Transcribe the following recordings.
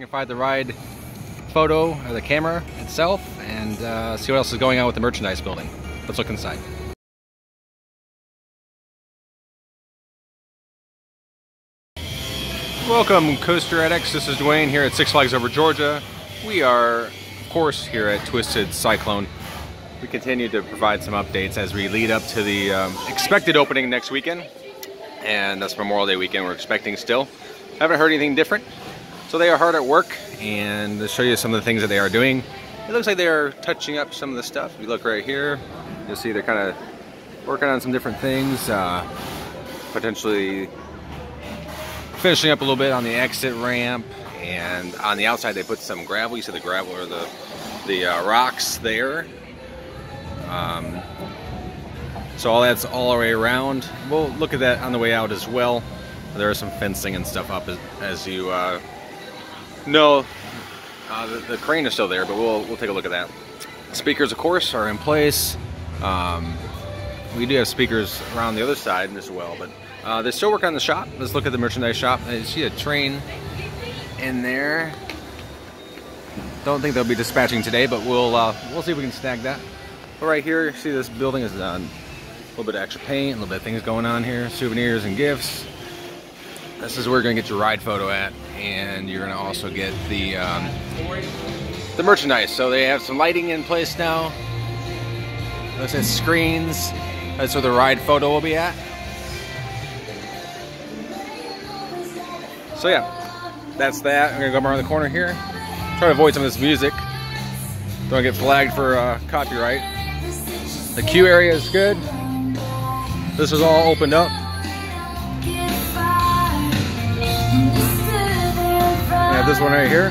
You can find the ride photo of the camera itself and uh, see what else is going on with the merchandise building. Let's look inside. Welcome Coaster Addicts, this is Dwayne here at Six Flags Over Georgia. We are, of course, here at Twisted Cyclone. We continue to provide some updates as we lead up to the um, expected opening next weekend. And that's Memorial Day weekend we're expecting still. Haven't heard anything different. So they are hard at work and to show you some of the things that they are doing. It looks like they are touching up some of the stuff. If you look right here, you'll see they're kind of working on some different things. Uh, potentially finishing up a little bit on the exit ramp and on the outside they put some gravel you see the gravel or the the uh, rocks there um, so all that's all the way around we'll look at that on the way out as well there is some fencing and stuff up as, as you uh, know uh, the, the, crane is still there but we'll, we'll take a look at that speakers of course are in place um, we do have speakers around the other side as well but uh, they still work on the shop. Let's look at the merchandise shop. You see a train in there. Don't think they'll be dispatching today, but we'll uh, we'll see if we can snag that. But right here, see this building is done. A little bit of extra paint, a little bit of things going on here, souvenirs and gifts. This is where you're gonna get your ride photo at, and you're gonna also get the um, the merchandise. So they have some lighting in place now. Looks at screens. That's where the ride photo will be at. So yeah, that's that. I'm gonna go around the corner here. Try to avoid some of this music. Don't get flagged for uh, copyright. The queue area is good. This is all opened up. This one right here.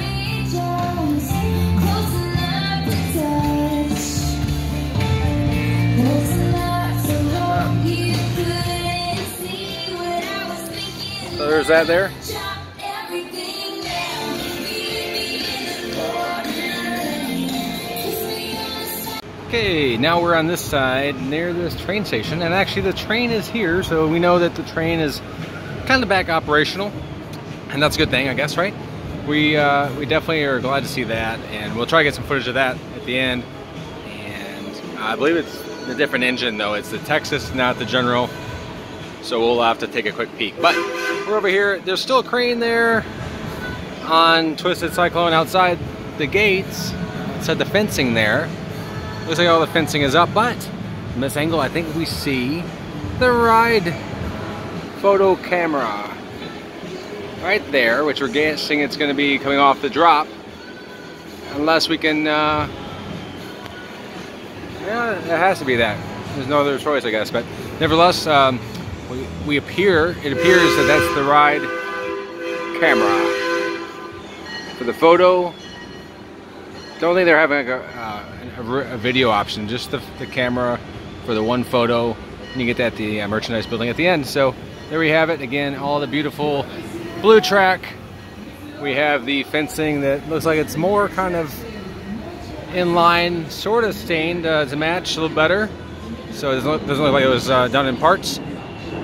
So there's that there. Okay, now we're on this side near this train station, and actually the train is here, so we know that the train is kind of back operational, and that's a good thing, I guess, right? We uh, we definitely are glad to see that, and we'll try to get some footage of that at the end. And I believe it's a different engine, though. It's the Texas, not the General, so we'll have to take a quick peek. But we're over here. There's still a crane there on Twisted Cyclone outside the gates. Said the fencing there. Looks like all the fencing is up, but from this angle, I think we see the ride photo camera right there, which we're guessing it's going to be coming off the drop. Unless we can, uh, yeah, it has to be that. There's no other choice, I guess. But nevertheless, um, we, we appear, it appears that that's the ride camera. For the photo, don't think they're having a, uh, a, video option, just the, the, camera for the one photo. And you get that at the uh, merchandise building at the end. So there we have it. Again, all the beautiful blue track. We have the fencing that looks like it's more kind of in line, sort of stained uh, to match a little better. So it doesn't look, doesn't look like it was uh, done in parts.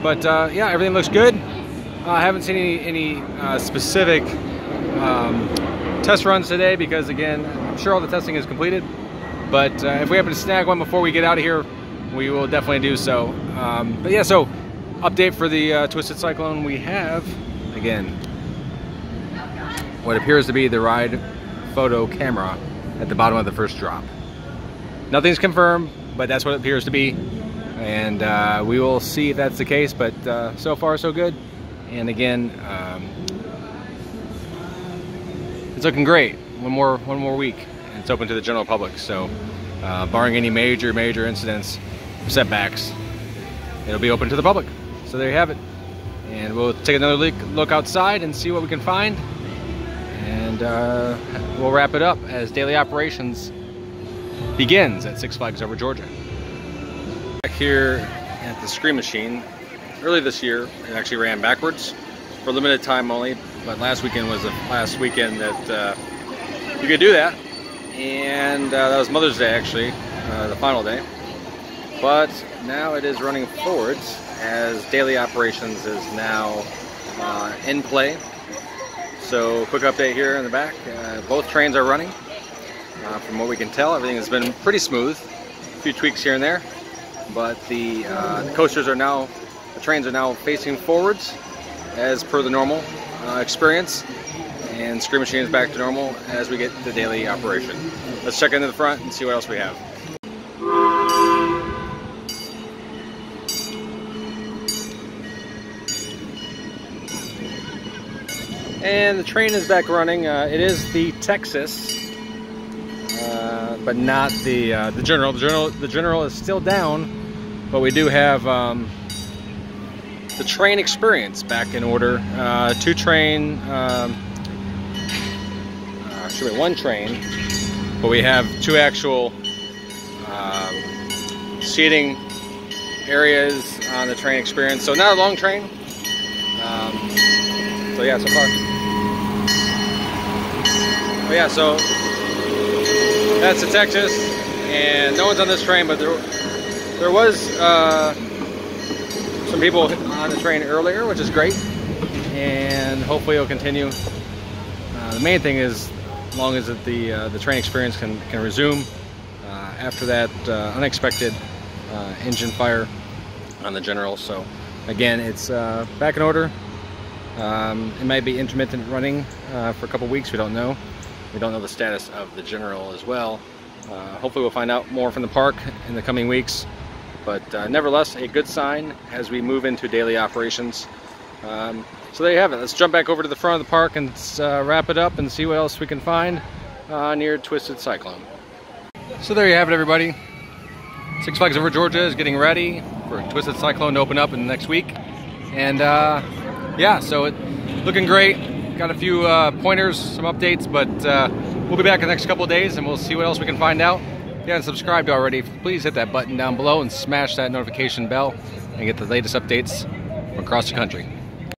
But uh, yeah, everything looks good. Uh, I haven't seen any, any uh, specific um, test runs today because again, I'm sure all the testing is completed. But uh, if we happen to snag one before we get out of here, we will definitely do so. Um, but yeah, so update for the Twisted Cyclone, we have, again, what appears to be the ride photo camera at the bottom of the first drop. Nothing's confirmed, but that's what it appears to be. And uh, we will see if that's the case, but uh, so far so good. And again, um, it's looking great. One more, one more week, it's open to the general public. So, uh, barring any major, major incidents, setbacks, it'll be open to the public. So there you have it. And we'll take another look, look outside and see what we can find. And uh, we'll wrap it up as daily operations begins at Six Flags Over Georgia. Back here at the Scream Machine, early this year, it actually ran backwards for a limited time only, but last weekend was the last weekend that uh, you could do that. And uh, that was Mother's Day actually, uh, the final day. But now it is running forwards as daily operations is now uh, in play. So quick update here in the back. Uh, both trains are running. Uh, from what we can tell, everything has been pretty smooth. A few tweaks here and there, but the, uh, the coasters are now, the trains are now facing forwards as per the normal uh, experience, and Scream Machine is back to normal as we get the daily operation. Let's check into the front and see what else we have. And the train is back running. Uh, it is the Texas, uh, but not the uh, the General. The General the General is still down, but we do have um, the train experience back in order. Uh, two train, um, uh, actually one train, but we have two actual um, seating areas on the train experience. So not a long train. Um, so yeah, so far. But yeah, so that's the Texas, and no one's on this train, but there there was uh, some people on the train earlier, which is great, and hopefully it'll continue. Uh, the main thing is, as long as the uh, the train experience can can resume uh, after that uh, unexpected uh, engine fire on the General. So again, it's back in order. Um, it might be intermittent running for a couple weeks. We don't know. We don't know the status of the General as well. Uh, hopefully we'll find out more from the park in the coming weeks. But uh, nevertheless, a good sign as we move into daily operations. Um, so there you have it. Let's jump back over to the front of the park and uh, wrap it up and see what else we can find uh, near Twisted Cyclone. So there you have it, everybody. Six Flags Over Georgia is getting ready for Twisted Cyclone to open up in the next week. And uh, yeah, so it's looking great. Got a few uh, pointers, some updates, but uh, we'll be back in the next couple of days and we'll see what else we can find out. If you haven't subscribed already, please hit that button down below and smash that notification bell and get the latest updates from across the country.